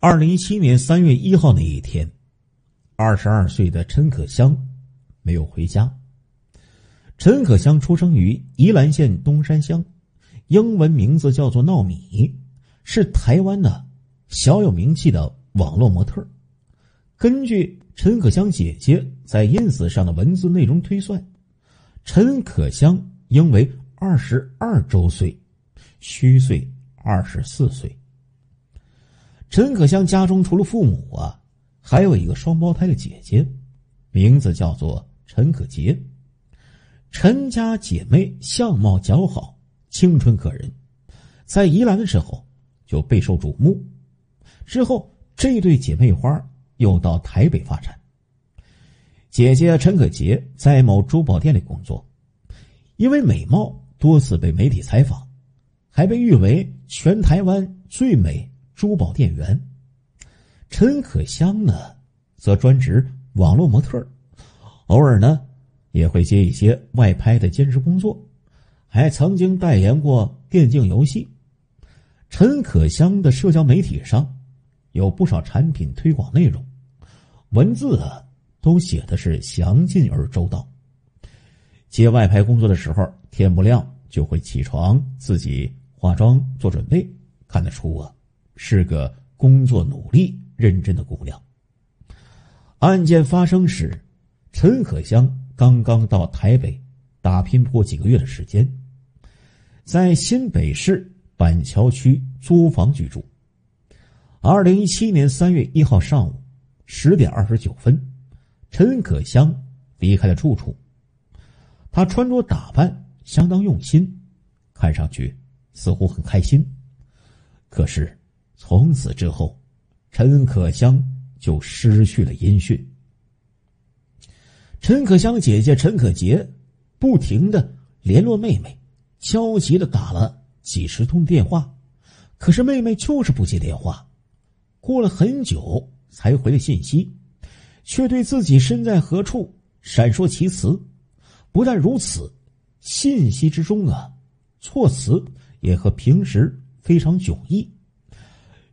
二零一七年三月一号那一天，二十二岁的陈可香没有回家。陈可香出生于宜兰县东山乡，英文名字叫做闹米，是台湾的小有名气的网络模特。根据陈可香姐姐在 ins 上的文字内容推算，陈可香应为二十二周岁，虚岁二十四岁。陈可香家中除了父母啊，还有一个双胞胎的姐姐，名字叫做陈可杰。陈家姐妹相貌姣好，青春可人，在宜兰的时候就备受瞩目。之后，这对姐妹花又到台北发展。姐姐陈可杰在某珠宝店里工作，因为美貌多次被媒体采访，还被誉为全台湾最美。珠宝店员陈可香呢，则专职网络模特，偶尔呢也会接一些外拍的兼职工作，还曾经代言过电竞游戏。陈可香的社交媒体上有不少产品推广内容，文字啊都写的是详尽而周到。接外拍工作的时候，天不亮就会起床，自己化妆做准备，看得出啊。是个工作努力、认真的姑娘。案件发生时，陈可香刚刚到台北打拼过几个月的时间，在新北市板桥区租房居住。二零一七年三月一号上午十点二十九分，陈可香离开了住处。她穿着打扮相当用心，看上去似乎很开心，可是。从此之后，陈可香就失去了音讯。陈可香姐姐陈可杰不停的联络妹妹，焦急的打了几十通电话，可是妹妹就是不接电话。过了很久才回了信息，却对自己身在何处闪烁其词。不但如此，信息之中啊，措辞也和平时非常迥异。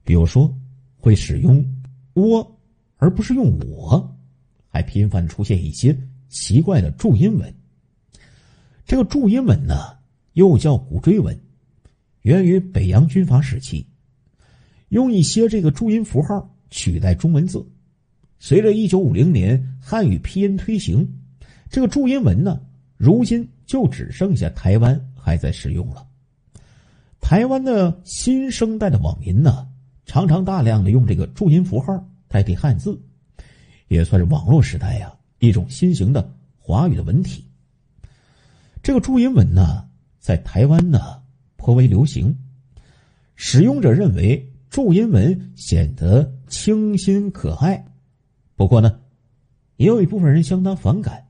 比如说，会使用“我”而不是用“我”，还频繁出现一些奇怪的注音文。这个注音文呢，又叫古锥文，源于北洋军阀时期，用一些这个注音符号取代中文字。随着一九五零年汉语拼音推行，这个注音文呢，如今就只剩下台湾还在使用了。台湾的新生代的网民呢？常常大量的用这个注音符号代替汉字，也算是网络时代呀一种新型的华语的文体。这个注音文呢，在台湾呢颇为流行，使用者认为注音文显得清新可爱。不过呢，也有一部分人相当反感，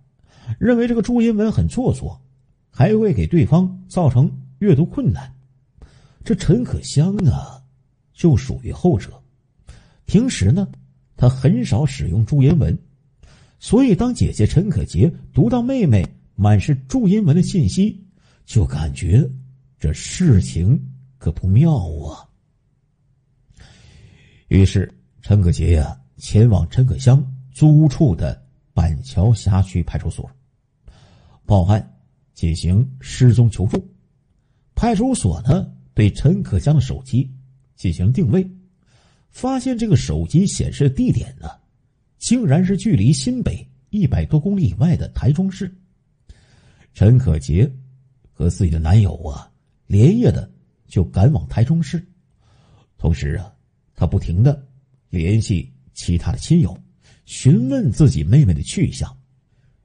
认为这个注音文很做作，还会给对方造成阅读困难。这陈可香啊。就属于后者。平时呢，他很少使用注音文，所以当姐姐陈可杰读到妹妹满是注音文的信息，就感觉这事情可不妙啊。于是陈可杰呀，前往陈可香租处的板桥辖区派出所报案，进行失踪求助。派出所呢，对陈可香的手机。进行定位，发现这个手机显示地点呢，竟然是距离新北一百多公里以外的台中市。陈可杰和自己的男友啊，连夜的就赶往台中市，同时啊，他不停的联系其他的亲友，询问自己妹妹的去向。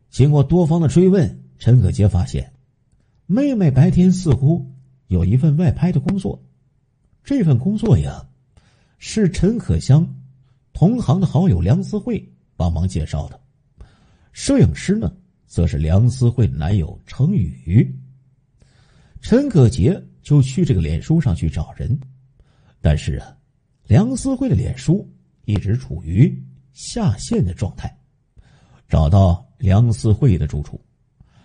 经过多方的追问，陈可杰发现，妹妹白天似乎有一份外拍的工作。这份工作呀，是陈可香同行的好友梁思慧帮忙介绍的。摄影师呢，则是梁思慧的男友程宇。陈可杰就去这个脸书上去找人，但是啊，梁思慧的脸书一直处于下线的状态。找到梁思慧的住处，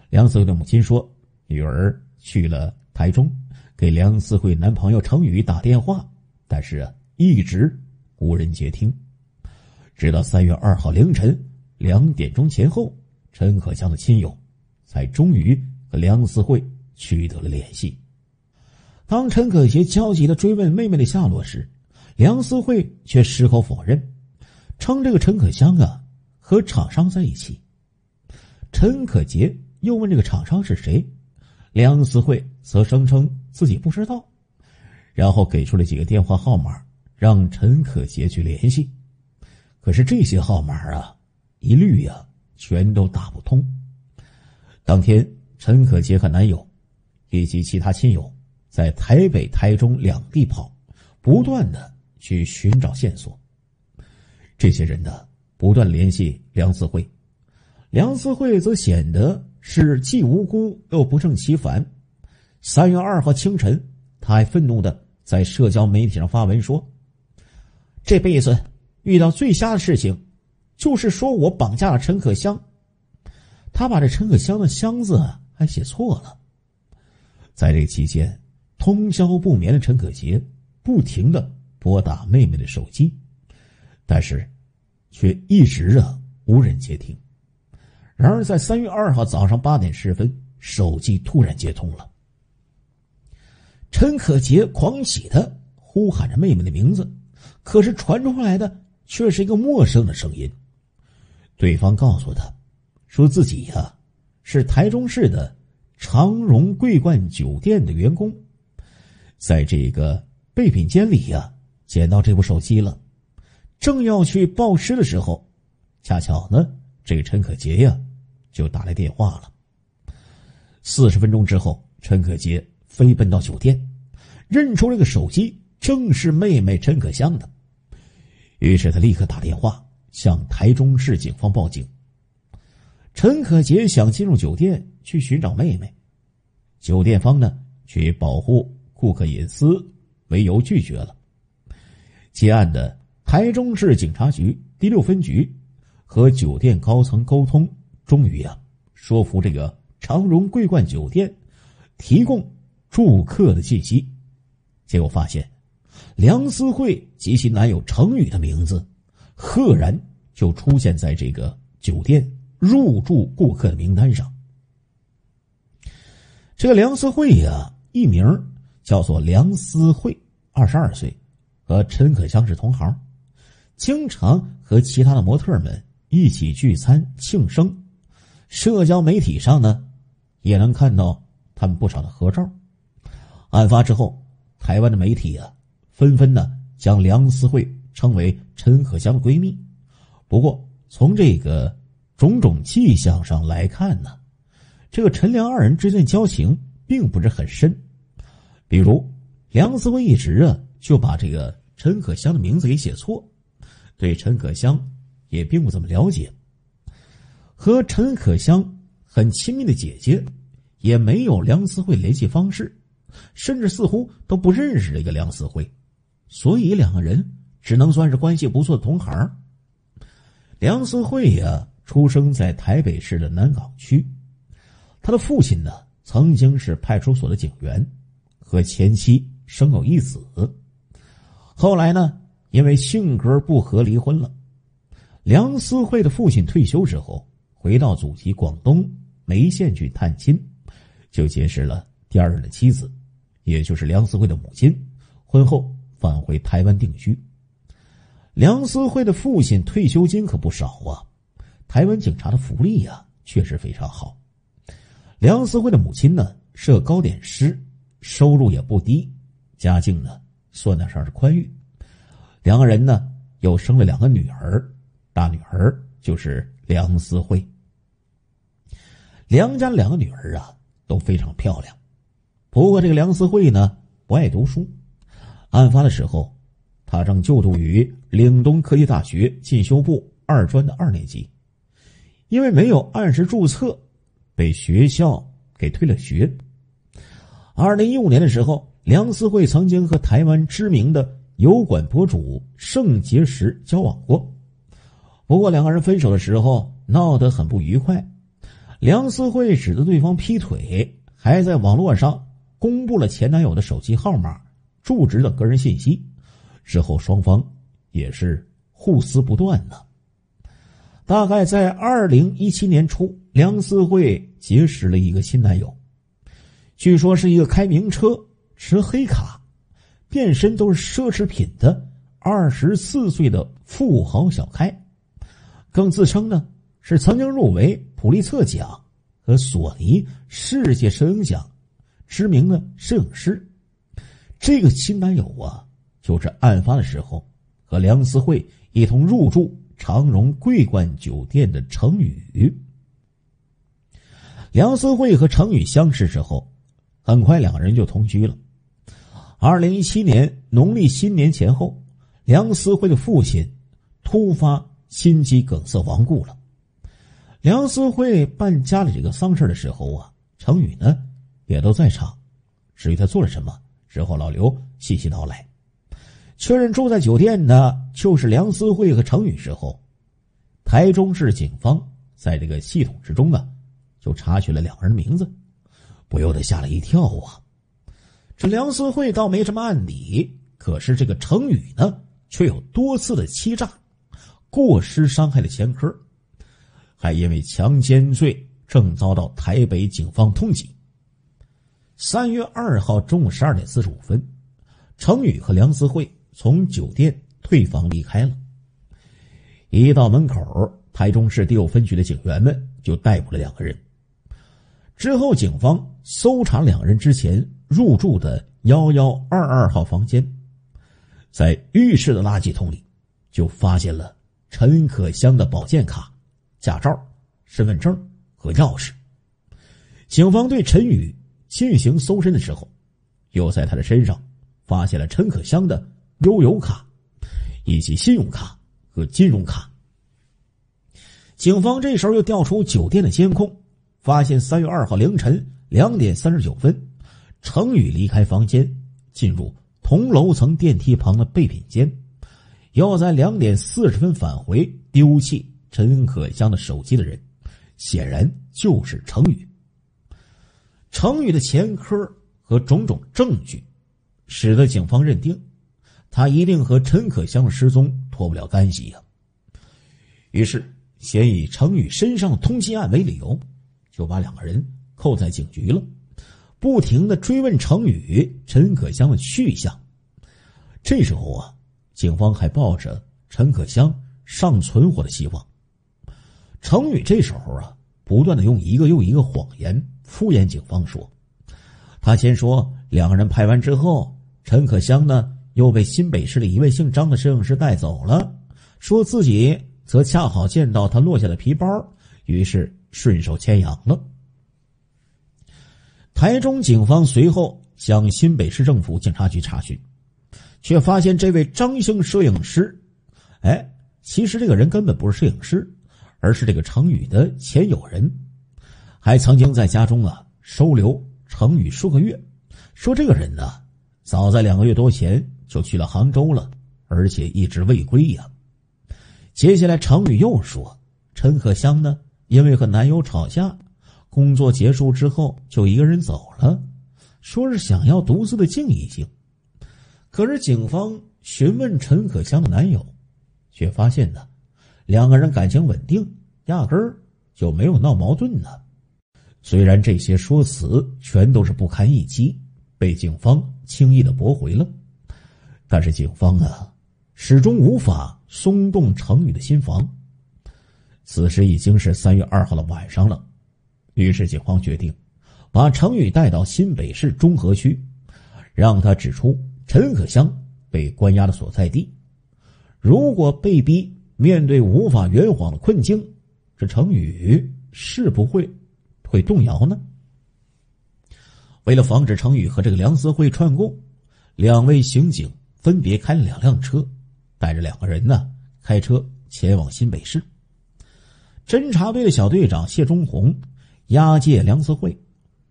梁思慧的母亲说，女儿去了台中。给梁思慧男朋友程宇打电话，但是，一直无人接听。直到三月二号凌晨两点钟前后，陈可香的亲友才终于和梁思慧取得了联系。当陈可杰焦急的追问妹妹的下落时，梁思慧却矢口否认，称这个陈可香啊和厂商在一起。陈可杰又问这个厂商是谁，梁思慧则声称自己不知道，然后给出了几个电话号码，让陈可杰去联系。可是这些号码啊，一律呀全都打不通。当天，陈可杰和男友以及其他亲友在台北、台中两地跑，不断的去寻找线索。这些人呢，不断联系梁思慧，梁思慧则显得是既无辜又不胜其烦。三月二号清晨，他还愤怒的在社交媒体上发文说：“这辈子。”遇到最瞎的事情，就是说我绑架了陈可香。他把这陈可香的箱子还写错了。在这期间，通宵不眠的陈可杰不停的拨打妹妹的手机，但是却一直啊无人接听。然而，在三月二号早上八点十分，手机突然接通了。陈可杰狂喜的呼喊着妹妹的名字，可是传出来的。却是一个陌生的声音。对方告诉他，说自己呀是台中市的长荣桂冠酒店的员工，在这个备品间里呀捡到这部手机了，正要去报失的时候，恰巧呢这个陈可杰呀就打来电话了。四十分钟之后，陈可杰飞奔到酒店，认出这个手机正是妹妹陈可香的。于是他立刻打电话向台中市警方报警。陈可杰想进入酒店去寻找妹妹，酒店方呢却以保护顾客隐私为由拒绝了。接案的台中市警察局第六分局和酒店高层沟通，终于啊说服这个长荣桂冠酒店提供住客的信息，结果发现。梁思慧及其男友程宇的名字，赫然就出现在这个酒店入住顾客的名单上。这个梁思慧呀，艺名叫做梁思慧，二十二岁，和陈可香是同行，经常和其他的模特们一起聚餐庆生。社交媒体上呢，也能看到他们不少的合照。案发之后，台湾的媒体啊。纷纷呢将梁思慧称为陈可香的闺蜜，不过从这个种种迹象上来看呢，这个陈梁二人之间的交情并不是很深。比如梁思慧一直啊就把这个陈可香的名字给写错，对陈可香也并不怎么了解。和陈可香很亲密的姐姐也没有梁思慧联系方式，甚至似乎都不认识这个梁思慧。所以两个人只能算是关系不错的同行。梁思慧呀，出生在台北市的南港区，他的父亲呢曾经是派出所的警员，和前妻生有一子。后来呢，因为性格不合离婚了。梁思慧的父亲退休之后，回到祖籍广东梅县去探亲，就结识了第二任的妻子，也就是梁思慧的母亲。婚后。返回台湾定居。梁思慧的父亲退休金可不少啊，台湾警察的福利呀确实非常好。梁思慧的母亲呢是个糕点师，收入也不低，家境呢算得上是宽裕。两个人呢又生了两个女儿，大女儿就是梁思慧。梁家两个女儿啊都非常漂亮，不过这个梁思慧呢不爱读书。案发的时候，他正就读于岭东科技大学进修部二专的二年级，因为没有按时注册，被学校给退了学。二零一五年的时候，梁思慧曾经和台湾知名的油管博主盛结石交往过，不过两个人分手的时候闹得很不愉快，梁思慧指责对方劈腿，还在网络上公布了前男友的手机号码。住址等个人信息之后，双方也是互撕不断呢。大概在二零一七年初，梁思慧结识了一个新男友，据说是一个开名车、持黑卡、变身都是奢侈品的二十四岁的富豪小开，更自称呢是曾经入围普利策奖和索尼世界摄影奖知名的摄影师。这个新男友啊，就是案发的时候和梁思慧一同入住。长荣桂冠酒店的程宇，梁思慧和程宇相识之后，很快两个人就同居了。二零一七年农历新年前后，梁思慧的父亲突发心肌梗塞亡故了。梁思慧办家里这个丧事的时候啊，程宇呢也都在场。至于他做了什么，之后老刘细细道来。确认住在酒店的就是梁思慧和程宇之后，台中市警方在这个系统之中啊，就查询了两人的名字，不由得吓了一跳啊！这梁思慧倒没什么案底，可是这个程宇呢，却有多次的欺诈、过失伤害的前科，还因为强奸罪正遭到台北警方通缉。三月二号中午十二点四十五分，程宇和梁思慧。从酒店退房离开了，一到门口，台中市第六分局的警员们就逮捕了两个人。之后，警方搜查两人之前入住的幺幺二二号房间，在浴室的垃圾桶里，就发现了陈可香的保健卡、驾照、身份证和钥匙。警方对陈宇进行搜身的时候，又在他的身上发现了陈可香的。悠游卡，以及信用卡和金融卡。警方这时候又调出酒店的监控，发现三月二号凌晨两点三十九分，程宇离开房间，进入同楼层电梯旁的备品间，要在两点四十分返回丢弃陈可香的手机的人，显然就是程宇。程宇的前科和种种证据，使得警方认定。他一定和陈可香的失踪脱不了干系呀。于是，先以程宇身上的通缉案为理由，就把两个人扣在警局了，不停的追问程宇、陈可香的去向。这时候啊，警方还抱着陈可香尚存活的希望。程宇这时候啊，不断的用一个又一个谎言敷衍警方说，他先说两个人拍完之后，陈可香呢。又被新北市的一位姓张的摄影师带走了，说自己则恰好见到他落下的皮包，于是顺手牵羊了。台中警方随后向新北市政府警察局查询，却发现这位张姓摄影师，哎，其实这个人根本不是摄影师，而是这个程宇的前友人，还曾经在家中啊收留程宇数个月，说这个人呢，早在两个月多前。就去了杭州了，而且一直未归呀。接下来，程宇又说，陈可香呢，因为和男友吵架，工作结束之后就一个人走了，说是想要独自的静一静。可是，警方询问陈可香的男友，却发现呢，两个人感情稳定，压根儿就没有闹矛盾呢。虽然这些说辞全都是不堪一击，被警方轻易的驳回了。但是警方啊，始终无法松动程宇的心房。此时已经是三月二号的晚上了，于是警方决定把程宇带到新北市中和区，让他指出陈可香被关押的所在地。如果被逼面对无法圆谎的困境，这程宇是不会会动摇呢？为了防止程宇和这个梁思慧串供，两位刑警。分别开了两辆车，带着两个人呢，开车前往新北市。侦查队的小队长谢忠红押解梁思慧，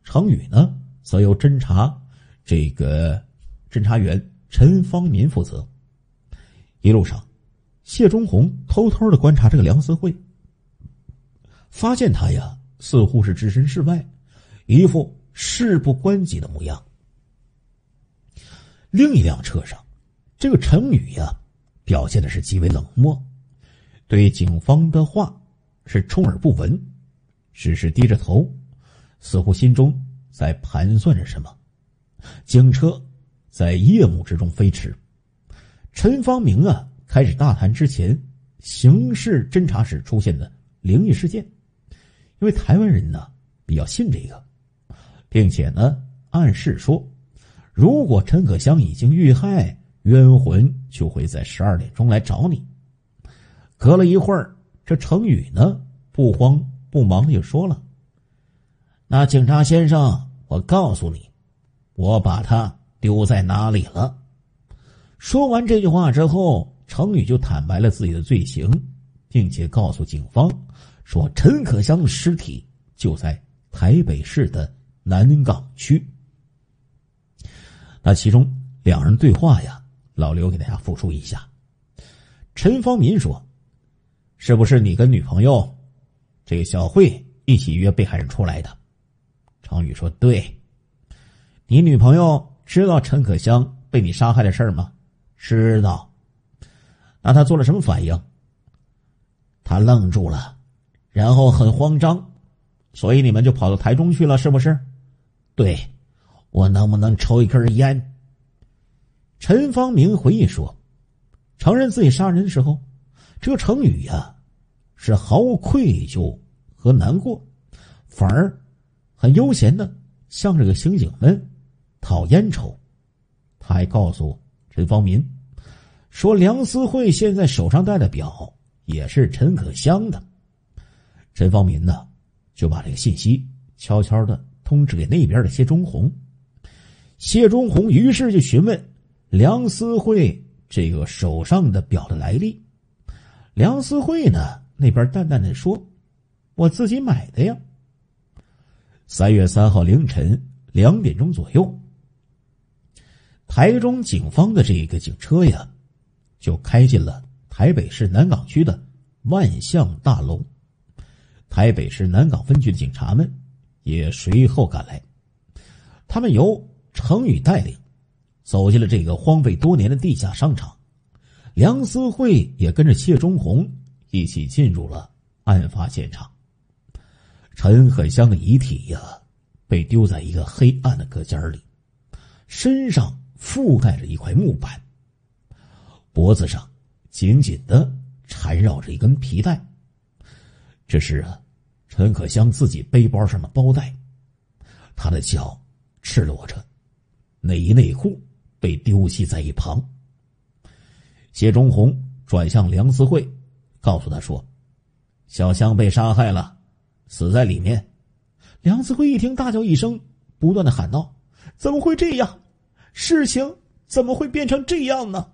程宇呢则由侦查这个侦查员陈方民负责。一路上，谢忠红偷偷的观察这个梁思慧，发现他呀似乎是置身事外，一副事不关己的模样。另一辆车上。这个陈宇呀，表现的是极为冷漠，对警方的话是充耳不闻，只是低着头，似乎心中在盘算着什么。警车在夜幕之中飞驰，陈方明啊，开始大谈之前刑事侦查室出现的灵异事件，因为台湾人呢比较信这个，并且呢暗示说，如果陈可香已经遇害，冤魂就会在十二点钟来找你。隔了一会儿，这程宇呢不慌不忙的就说了：“那警察先生，我告诉你。”我把他丢在哪里了？说完这句话之后，程宇就坦白了自己的罪行，并且告诉警方说：“陈可香的尸体就在台北市的南港区。”那其中两人对话呀，老刘给大家复述一下。陈方民说：“是不是你跟女朋友这个小慧一起约被害人出来的？”程宇说：“对。”你女朋友知道陈可香被你杀害的事儿吗？知道。那她做了什么反应？她愣住了，然后很慌张，所以你们就跑到台中去了，是不是？对。我能不能抽一根烟？陈方明回忆说，承认自己杀人的时候，这个程宇呀，是毫无愧疚和难过，反而很悠闲的向这个刑警们。讨烟抽，他还告诉陈方明说：“梁思慧现在手上戴的表也是陈可香的。”陈方民呢，就把这个信息悄悄的通知给那边的谢忠红。谢忠红于是就询问梁思慧这个手上的表的来历。梁思慧呢，那边淡淡的说：“我自己买的呀。”三月三号凌晨两点钟左右。台中警方的这个警车呀，就开进了台北市南港区的万象大楼。台北市南港分局的警察们也随后赶来，他们由程宇带领，走进了这个荒废多年的地下商场。梁思慧也跟着谢忠红一起进入了案发现场。陈可香的遗体呀，被丢在一个黑暗的隔间里，身上。覆盖着一块木板，脖子上紧紧的缠绕着一根皮带。这是啊，陈可香自己背包上的包带。他的脚赤裸着，内衣内裤被丢弃在一旁。谢忠红转向梁思慧，告诉他说：“小香被杀害了，死在里面。”梁思慧一听，大叫一声，不断的喊道：“怎么会这样？”事情怎么会变成这样呢？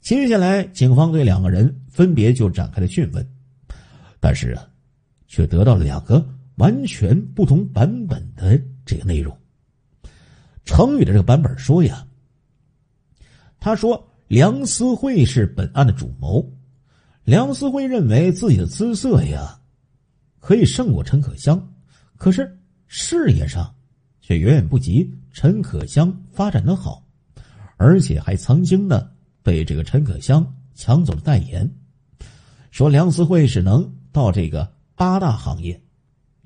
接下来，警方对两个人分别就展开了讯问，但是啊，却得到了两个完全不同版本的这个内容。程宇的这个版本说呀，他说梁思慧是本案的主谋，梁思慧认为自己的姿色呀可以胜过陈可香，可是事业上却远远不及。陈可香发展的好，而且还曾经呢被这个陈可香抢走了代言，说梁思慧是能到这个八大行业，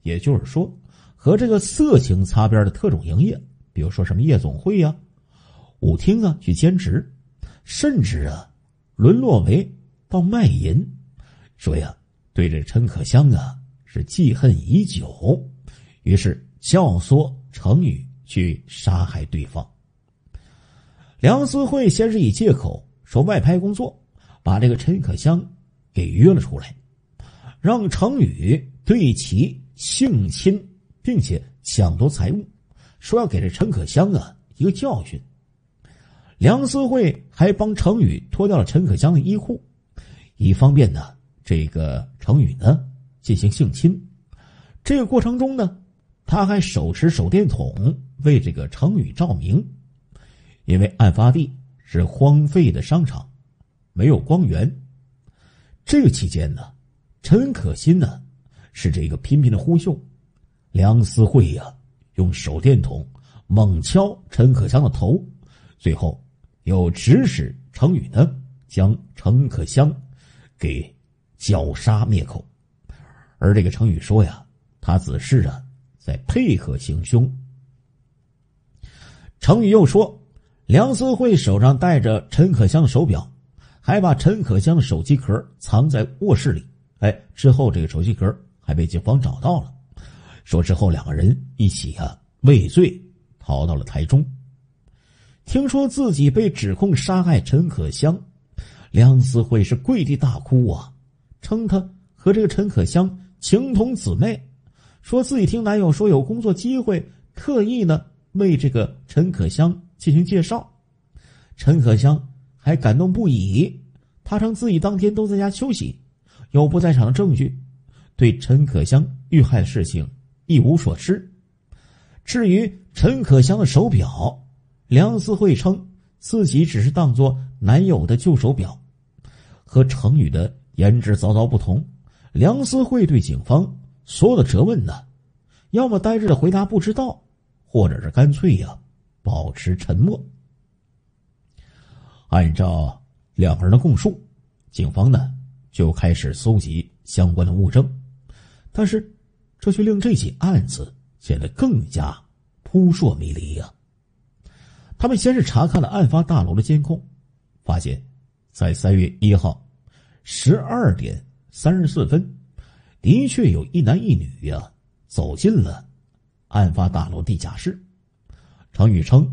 也就是说和这个色情擦边的特种营业，比如说什么夜总会呀、舞厅啊去兼职，甚至啊沦落为到卖淫，说呀对这陈可香啊是记恨已久，于是教唆程宇。去杀害对方。梁思慧先是以借口说外拍工作，把这个陈可香给约了出来，让程宇对其性侵，并且抢夺财物，说要给这陈可香啊一个教训。梁思慧还帮程宇脱掉了陈可香的衣裤，以方便呢这个程宇呢进行性侵。这个过程中呢，他还手持手电筒。为这个程宇照明，因为案发地是荒废的商场，没有光源。这个期间呢，陈可辛呢是这个频频的呼救，梁思慧呀用手电筒猛敲陈可香的头，最后又指使程宇呢将陈可香给绞杀灭口。而这个程宇说呀，他只是啊在配合行凶。程宇又说，梁思慧手上戴着陈可香的手表，还把陈可香的手机壳藏在卧室里。哎，之后这个手机壳还被警方找到了。说之后两个人一起啊畏罪逃到了台中。听说自己被指控杀害陈可香，梁思慧是跪地大哭啊，称他和这个陈可香。情同姊妹，说自己听男友说有工作机会，特意呢为这个陈可香进行介绍。陈可香还感动不已，他称自己当天都在家休息，有不在场的证据，对陈可香遇害的事情一无所知。至于陈可香的手表，梁思慧称自己只是当做男友的旧手表，和程宇的言之凿凿不同。梁思慧对警方所有的责问呢，要么呆滞的回答不知道，或者是干脆呀保持沉默。按照两个人的供述，警方呢就开始搜集相关的物证，但是这却令这起案子显得更加扑朔迷离呀。他们先是查看了案发大楼的监控，发现，在三月一号十二点。三十四分，的确有一男一女呀走进了案发大楼地下室。程宇称，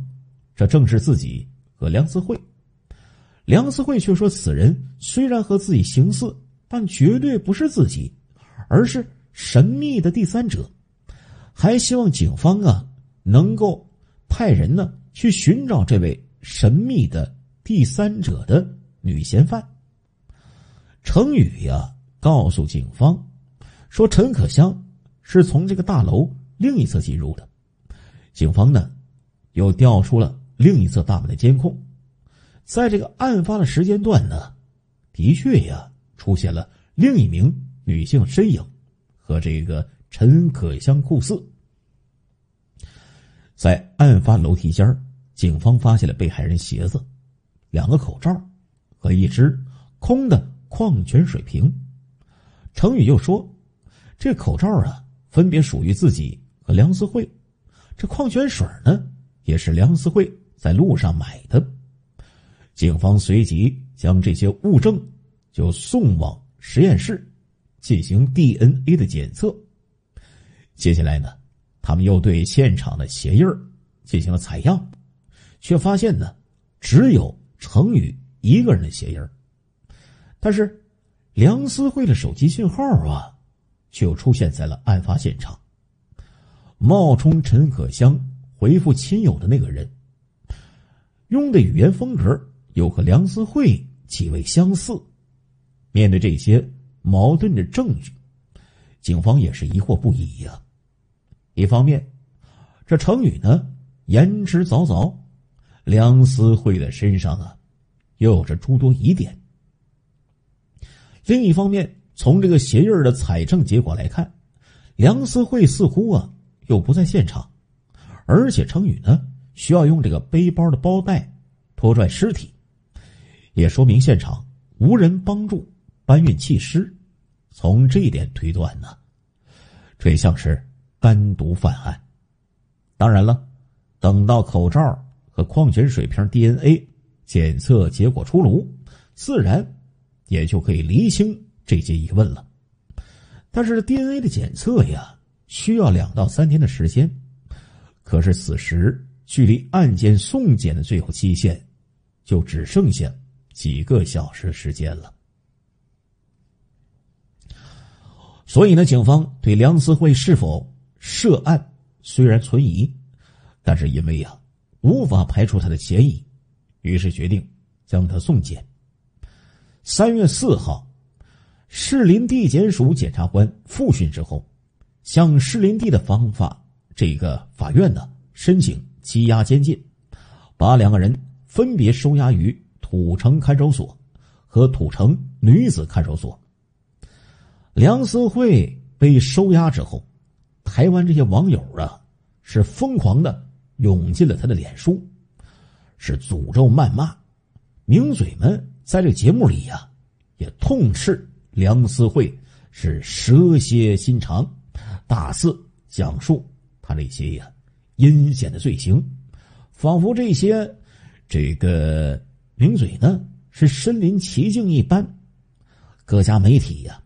这正是自己和梁思慧。梁思慧却说，此人虽然和自己形似，但绝对不是自己，而是神秘的第三者。还希望警方啊能够派人呢去寻找这位神秘的第三者的女嫌犯。程宇呀。告诉警方，说陈可香是从这个大楼另一侧进入的。警方呢，又调出了另一侧大门的监控，在这个案发的时间段呢，的确呀出现了另一名女性身影，和这个陈可香酷似。在案发楼梯间警方发现了被害人鞋子、两个口罩和一只空的矿泉水瓶。程宇又说：“这口罩啊，分别属于自己和梁思慧。这矿泉水呢，也是梁思慧在路上买的。”警方随即将这些物证就送往实验室进行 DNA 的检测。接下来呢，他们又对现场的鞋印进行了采样，却发现呢，只有程宇一个人的鞋印但是。梁思慧的手机信号啊，就出现在了案发现场。冒充陈可香回复亲友的那个人，用的语言风格又和梁思慧极为相似。面对这些矛盾的证据，警方也是疑惑不已呀。一方面，这程宇呢言之凿凿，梁思慧的身上啊又有着诸多疑点。另一方面，从这个鞋印的采证结果来看，梁思慧似乎啊又不在现场，而且程宇呢需要用这个背包的包带拖拽尸体，也说明现场无人帮助搬运弃尸。从这一点推断呢，这也像是单独犯案。当然了，等到口罩和矿泉水瓶 DNA 检测结果出炉，自然。也就可以厘清这些疑问了，但是 DNA 的检测呀，需要两到三天的时间，可是此时距离案件送检的最后期限，就只剩下几个小时时间了。所以呢，警方对梁思慧是否涉案虽然存疑，但是因为呀无法排除他的嫌疑，于是决定将他送检。三月四号，士林地检署检察官复讯之后，向士林地的方法这个法院呢申请羁押监禁，把两个人分别收押于土城看守所和土城女子看守所。梁思慧被收押之后，台湾这些网友啊是疯狂的涌进了他的脸书，是诅咒谩骂，名嘴们。在这节目里呀，也痛斥梁思慧是蛇蝎心肠，大肆讲述他那些呀阴险的罪行，仿佛这些这个名嘴呢是身临其境一般。各家媒体呀，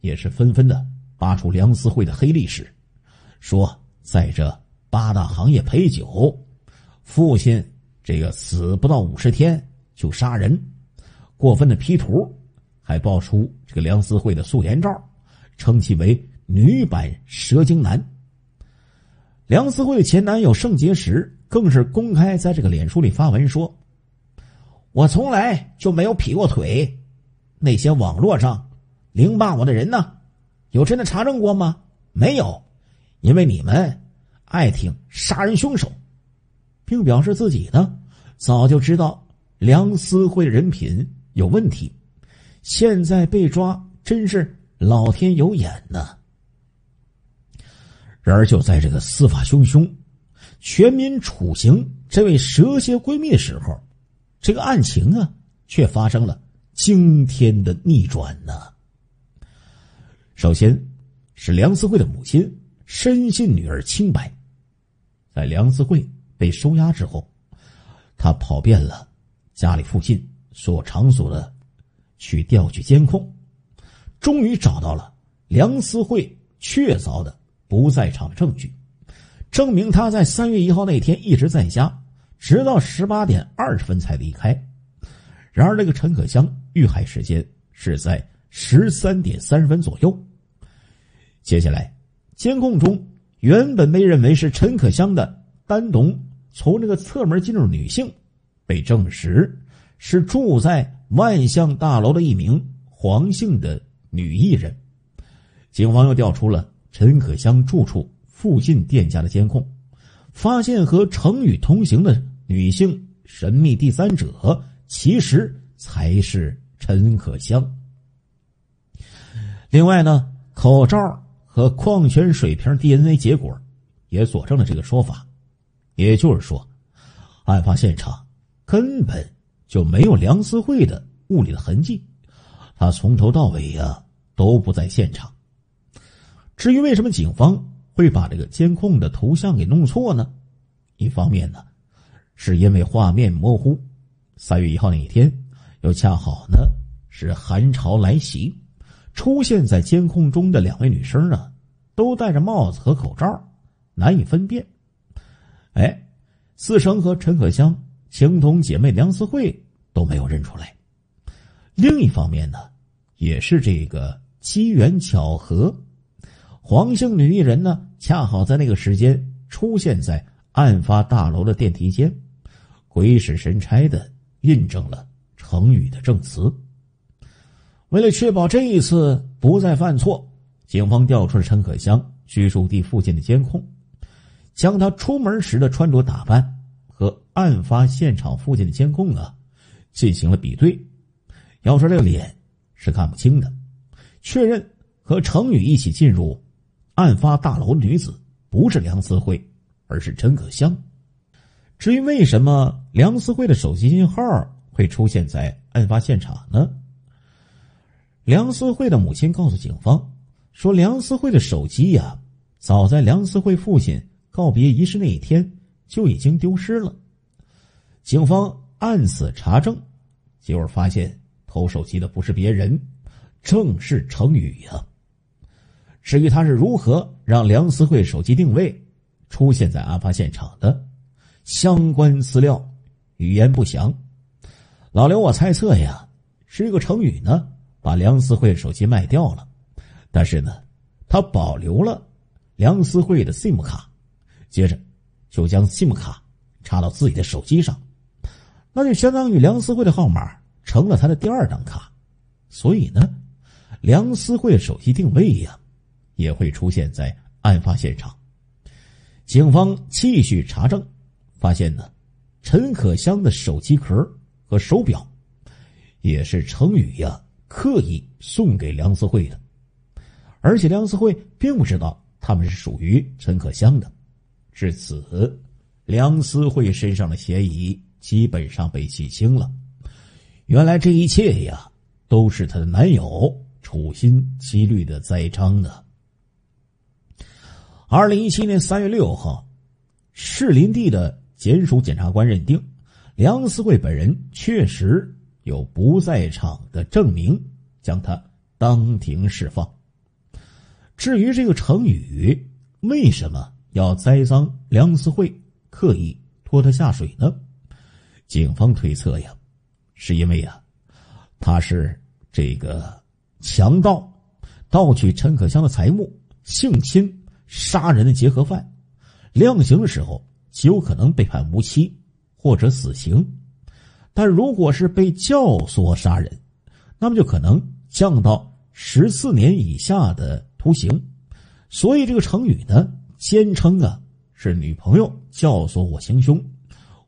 也是纷纷的扒出梁思慧的黑历史，说在这八大行业陪酒，父亲这个死不到五十天就杀人，过分的 P 图，还爆出这个梁思慧的素颜照，称其为女版蛇精男。梁思慧的前男友盛结石更是公开在这个脸书里发文说：“我从来就没有劈过腿。”那些网络上凌霸我的人呢？有真的查证过吗？没有，因为你们爱听杀人凶手，并表示自己呢早就知道梁思慧人品有问题，现在被抓真是老天有眼呐。然而就在这个司法汹汹、全民处刑这位蛇蝎闺蜜的时候，这个案情啊却发生了。惊天的逆转呢！首先，是梁思慧的母亲深信女儿清白，在梁思慧被收押之后，他跑遍了家里附近所有场所的去调取监控，终于找到了梁思慧确凿的不在场证据，证明他在三月一号那天一直在家，直到十八点二十分才离开。然而，那个陈可香。遇害时间是在十三点三十分左右。接下来，监控中原本被认为是陈可香的单独从那个侧门进入女性，被证实是住在万象大楼的一名黄姓的女艺人。警方又调出了陈可香住处附近店家的监控，发现和程宇同行的女性神秘第三者，其实才是。陈可香。另外呢，口罩和矿泉水瓶 DNA 结果也佐证了这个说法，也就是说，案发现场根本就没有梁思慧的物理的痕迹，他从头到尾呀都不在现场。至于为什么警方会把这个监控的图像给弄错呢？一方面呢，是因为画面模糊，三月一号那一天。又恰好呢是寒潮来袭，出现在监控中的两位女生啊，都戴着帽子和口罩，难以分辨。哎，四成和陈可香情同姐妹梁思慧都没有认出来。另一方面呢，也是这个机缘巧合，黄姓女艺人呢恰好在那个时间出现在案发大楼的电梯间，鬼使神差的印证了。程宇的证词。为了确保这一次不再犯错，警方调出了陈可香居住地附近的监控，将他出门时的穿着打扮和案发现场附近的监控啊进行了比对。要说这个脸是看不清的，确认和程宇一起进入案发大楼的女子不是梁思慧，而是陈可香。至于为什么梁思慧的手机信号？会出现在案发现场呢？梁思慧的母亲告诉警方说：“梁思慧的手机呀，早在梁思慧父亲告别仪式那一天就已经丢失了。”警方按此查证，结果发现偷手机的不是别人，正是程宇呀。至于他是如何让梁思慧手机定位出现在案发现场的，相关资料语言不详。老刘，我猜测呀，是一个程宇呢，把梁思慧的手机卖掉了，但是呢，他保留了梁思慧的 SIM 卡，接着就将 SIM 卡插到自己的手机上，那就相当于梁思慧的号码成了他的第二张卡，所以呢，梁思慧的手机定位呀，也会出现在案发现场。警方继续查证，发现呢，陈可香的手机壳。和手表，也是程宇呀刻意送给梁思慧的，而且梁思慧并不知道他们是属于陈可香的。至此，梁思慧身上的嫌疑基本上被洗清了。原来这一切呀，都是她的男友处心积虑的栽赃呢。二零一七年三月六号，市林地的检署检察官认定，梁思慧本人确实有不在场的证明，将他当庭释放。至于这个程宇为什么要栽赃梁思慧，刻意拖他下水呢？警方推测呀，是因为呀，他是这个强盗，盗取陈可香的财物，性侵。杀人的结合犯，量刑的时候极有可能被判无期或者死刑，但如果是被教唆杀人，那么就可能降到十四年以下的徒刑。所以这个程宇呢，坚称啊是女朋友教唆我行凶，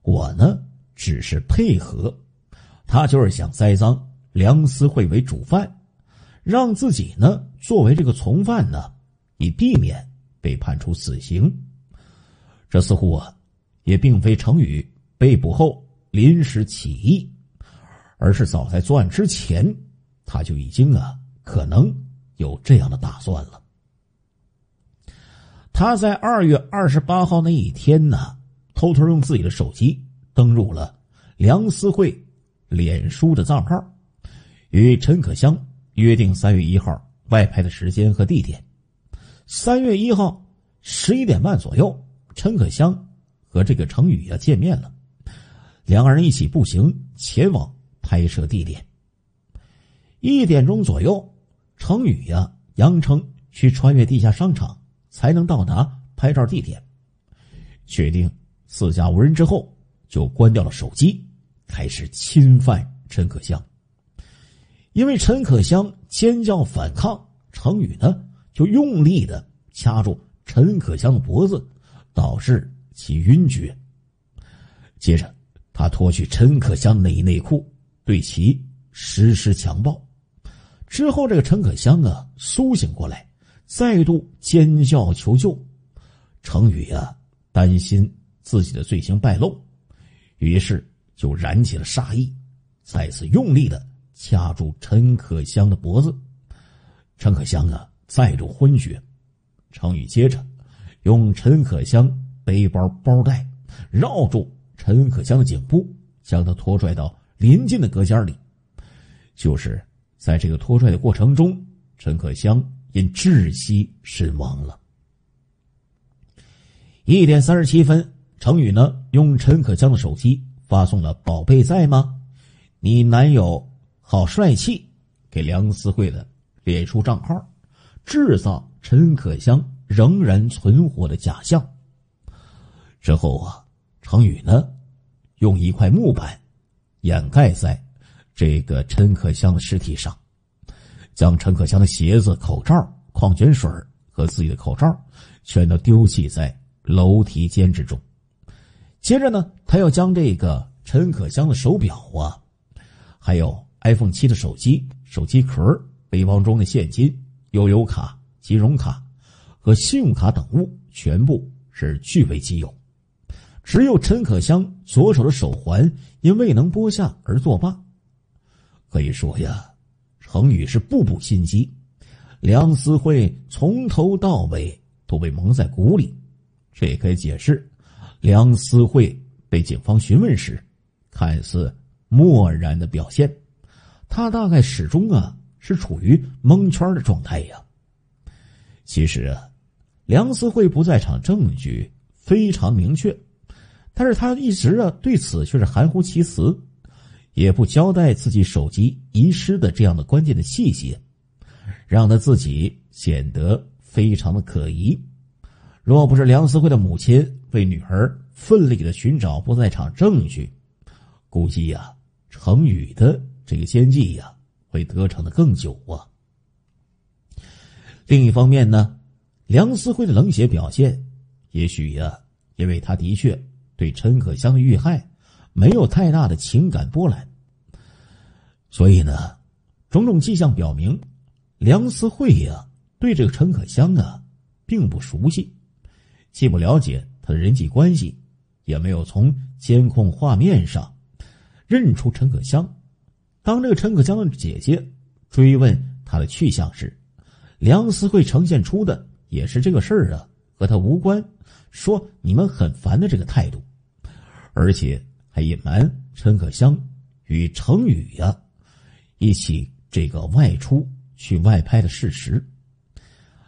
我呢只是配合，他就是想栽赃梁思慧为主犯，让自己呢作为这个从犯呢，以避免。被判处死刑，这似乎啊，也并非程宇被捕后临时起意，而是早在作案之前，他就已经啊可能有这样的打算了。他在二月二十八号那一天呢，偷偷用自己的手机登入了梁思慧脸书的账号，与陈可香约定三月一号外拍的时间和地点。三月一号十一点半左右，陈可香和这个程宇呀见面了，两个人一起步行前往拍摄地点。一点钟左右，程宇呀杨称去穿越地下商场才能到达拍照地点，确定四下无人之后，就关掉了手机，开始侵犯陈可香。因为陈可香尖叫反抗，程宇呢。就用力的掐住陈可香的脖子，导致其晕厥。接着，他脱去陈可香内衣内裤，对其实施强暴。之后，这个陈可香啊苏醒过来，再度尖叫求救。程宇呀担心自己的罪行败露，于是就燃起了杀意，再次用力的掐住陈可香的脖子。陈可香啊。再度昏厥，程宇接着用陈可香背包包带绕住陈可香的颈部，将她拖拽到临近的隔间里。就是在这个拖拽的过程中，陈可香因窒息身亡了。一点三十七分，程宇呢用陈可香的手机发送了“宝贝在吗？你男友好帅气”给梁思慧的脸书账号。制造陈可香仍然存活的假象。之后啊，程宇呢，用一块木板掩盖在这个陈可香的尸体上，将陈可香的鞋子、口罩、矿泉水和自己的口罩全都丢弃在楼梯间之中。接着呢，他要将这个陈可香的手表啊，还有 iPhone 七的手机、手机壳、背包中的现金。悠游卡、金融卡和信用卡等物全部是据为己有，只有陈可香左手的手环因未能剥下而作罢。可以说呀，程宇是步步心机，梁思慧从头到尾都被蒙在鼓里，这也可以解释梁思慧被警方询问时看似漠然的表现，他大概始终啊。是处于蒙圈的状态呀。其实啊，梁思慧不在场证据非常明确，但是他一直啊对此却是含糊其辞，也不交代自己手机遗失的这样的关键的细节，让他自己显得非常的可疑。若不是梁思慧的母亲为女儿奋力的寻找不在场证据，估计呀，程宇的这个奸计呀。会得逞的更久啊！另一方面呢，梁思慧的冷血表现，也许呀，因为他的确对陈可香的遇害没有太大的情感波澜，所以呢，种种迹象表明，梁思慧呀对这个陈可香啊并不熟悉，既不了解他的人际关系，也没有从监控画面上认出陈可香。当这个陈可香的姐姐追问他的去向时，梁思慧呈现出的也是这个事儿啊，和他无关，说你们很烦的这个态度，而且还隐瞒陈可香与程宇呀一起这个外出去外拍的事实。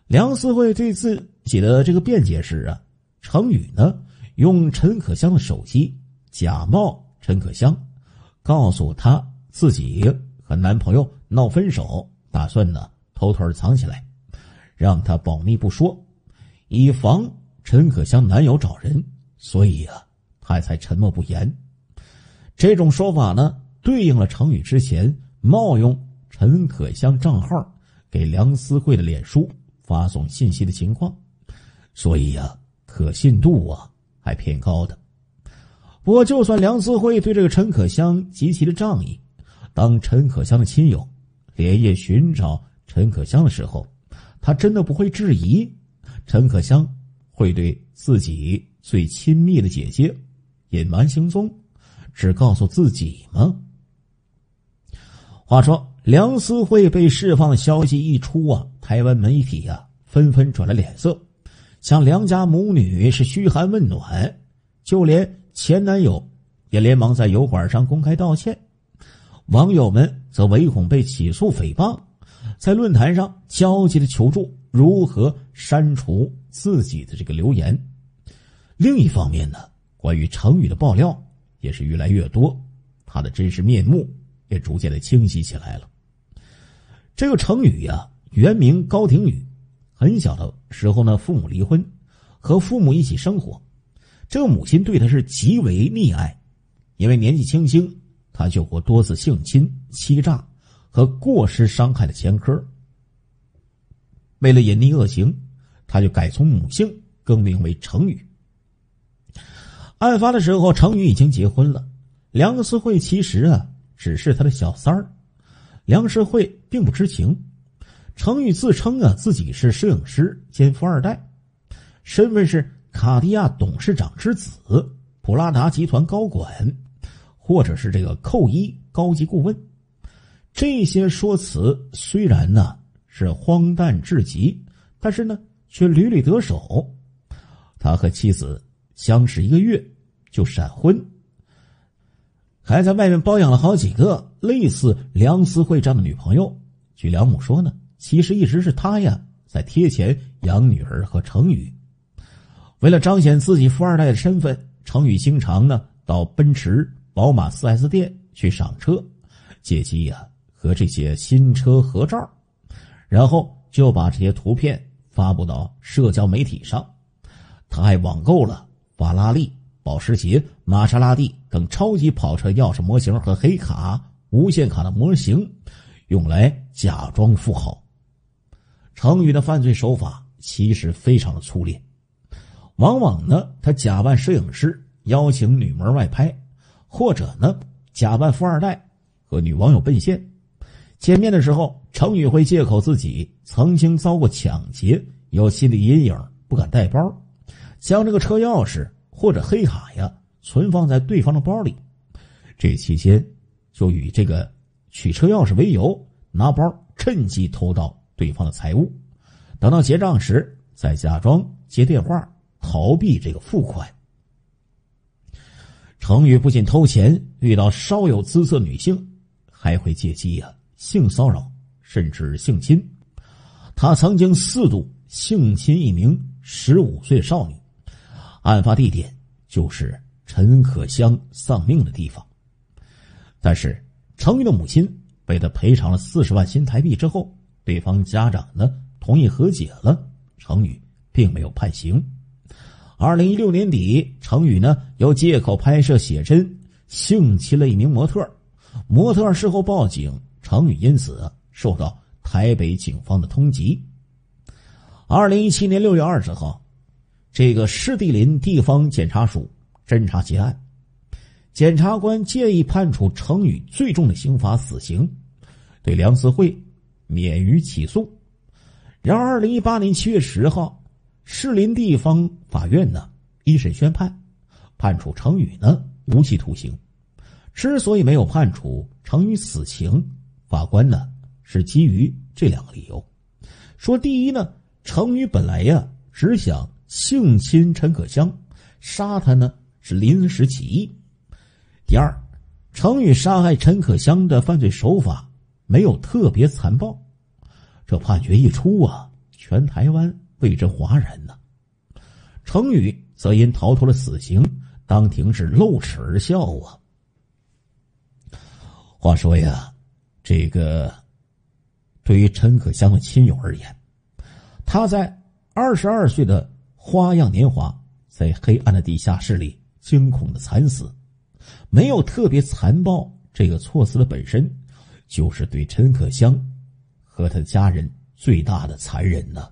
梁思慧对自己的这个辩解是啊，程宇呢用陈可香的手机假冒陈可香，告诉他自己和男朋友闹分手，打算呢偷偷藏起来，让他保密不说，以防陈可香男友找人，所以啊他才沉默不言。这种说法呢，对应了程宇之前冒用陈可香账号给梁思慧的脸书。发送信息的情况，所以呀，可信度啊还偏高的。不过，就算梁思慧对这个陈可香极其的仗义，当陈可香的亲友连夜寻找陈可香的时候，他真的不会质疑陈可香会对自己最亲密的姐姐隐瞒行踪，只告诉自己吗？话说。梁思慧被释放的消息一出啊，台湾媒体呀纷纷转了脸色，向梁家母女是嘘寒问暖，就连前男友也连忙在油管上公开道歉。网友们则唯恐被起诉诽谤，在论坛上焦急的求助如何删除自己的这个留言。另一方面呢，关于程宇的爆料也是越来越多，他的真实面目也逐渐的清晰起来了。这个程宇呀，原名高廷宇，很小的时候呢，父母离婚，和父母一起生活。这个母亲对他是极为溺爱，因为年纪轻轻，他就过多次性侵、欺诈和过失伤害的前科。为了隐匿恶行，他就改从母姓更名为程宇。案发的时候，程宇已经结婚了，梁思慧其实啊，只是他的小三儿。梁思慧并不知情，程宇自称啊自己是摄影师兼富二代，身份是卡地亚董事长之子、普拉达集团高管，或者是这个扣一高级顾问。这些说辞虽然呢是荒诞至极，但是呢却屡屡得手。他和妻子相识一个月就闪婚。还在外面包养了好几个类似梁思慧这样的女朋友。据梁母说呢，其实一直是他呀在贴钱养女儿和程宇。为了彰显自己富二代的身份，程宇经常呢到奔驰、宝马 4S 店去赏车，借机呀和这些新车合照，然后就把这些图片发布到社交媒体上。他还网购了法拉利。保时捷、玛莎拉蒂等超级跑车钥匙模型和黑卡、无限卡的模型，用来假装富豪。程宇的犯罪手法其实非常的粗劣，往往呢，他假扮摄影师邀请女模外拍，或者呢，假扮富二代和女网友奔现。见面的时候，程宇会借口自己曾经遭过抢劫，有心理阴影，不敢带包，将这个车钥匙。或者黑卡呀，存放在对方的包里，这期间就以这个取车钥匙为由，拿包趁机偷盗对方的财物，等到结账时再假装接电话逃避这个付款。程宇不仅偷钱，遇到稍有姿色女性，还会借机呀性骚扰甚至性侵。他曾经四度性侵一名十五岁少女。案发地点就是陈可香丧命的地方，但是程宇的母亲为他赔偿了四十万新台币之后，对方家长呢同意和解了，程宇并没有判刑。二零一六年底，程宇呢又借口拍摄写真性侵了一名模特，模特事后报警，程宇因此受到台北警方的通缉。二零一七年六月二十号。这个市地林地方检察署侦查结案，检察官建议判处程宇最重的刑罚死刑，对梁思慧免于起诉。然而，二零一八年七月十号，士林地方法院呢一审宣判，判处程宇呢无期徒刑。之所以没有判处程宇死刑，法官呢是基于这两个理由：说第一呢，程宇本来呀只想性侵陈可香，杀他呢是临时起意；第二，程宇杀害陈可香的犯罪手法没有特别残暴。这判决一出啊，全台湾为之哗然呢。程宇则因逃脱了死刑，当庭是露齿而笑啊。话说呀，这个对于陈可香的亲友而言，他在二十二岁的花样年华，在黑暗的地下室里惊恐的惨死，没有特别残暴。这个措辞的本身，就是对陈可香。和他的家人最大的残忍呢。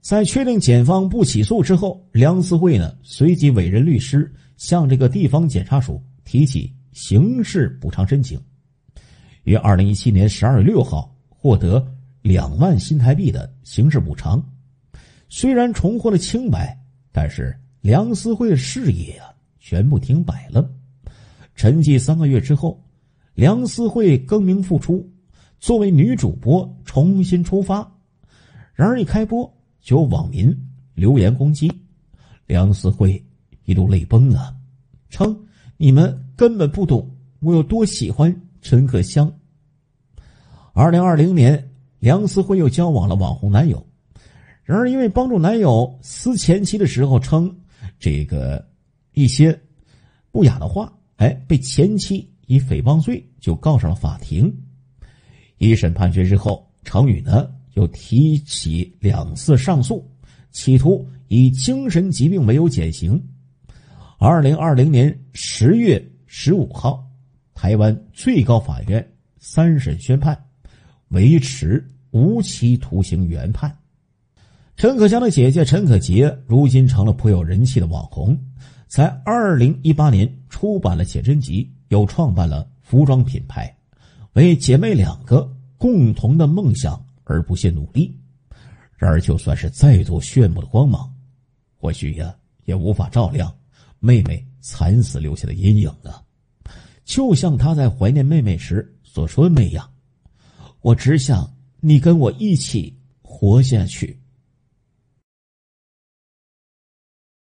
在确定检方不起诉之后，梁思慧呢随即委任律师向这个地方检察署提起刑事补偿申请，于二零一七年十二月六号获得两万新台币的刑事补偿。虽然重获了清白，但是梁思慧的事业啊全部停摆了。沉寂三个月之后，梁思慧更名复出。作为女主播重新出发，然而一开播就有网民留言攻击，梁思慧一度泪崩啊，称你们根本不懂我有多喜欢陈可香。二零二零年，梁思慧又交往了网红男友，然而因为帮助男友撕前妻的时候称这个一些不雅的话，哎，被前妻以诽谤罪就告上了法庭。一审判决之后，程宇呢又提起两次上诉，企图以精神疾病为由减刑。二零二零年十月十五号，台湾最高法院三审宣判，维持无期徒刑原判。陈可香的姐姐陈可杰如今成了颇有人气的网红，在二零一八年出版了写真集，又创办了服装品牌。为姐妹两个共同的梦想而不懈努力，然而就算是再多炫目的光芒，或许呀也无法照亮妹妹惨死留下的阴影啊！就像他在怀念妹妹时所说的那样：“我只想你跟我一起活下去。”